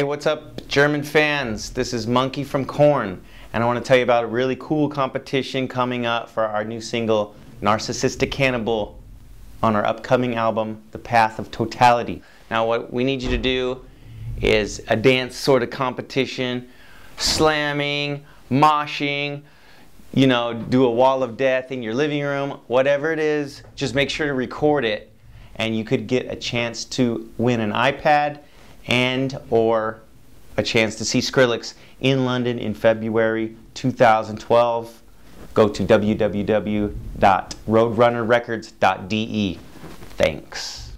Hey, what's up, German fans? This is Munky from Korn, and I want to tell you about a really cool competition coming up for our new single, Narcissistic Cannibal, on our upcoming album, The Path of Totality. Now, what we need you to do is a dance sort of competition, slamming, moshing, you know, do a wall of death in your living room, whatever it is, just make sure to record it, and you could get a chance to win an iPad and or a chance to see Skrillex in London in February 2012, go to www.roadrunnerrecords.de. Thanks.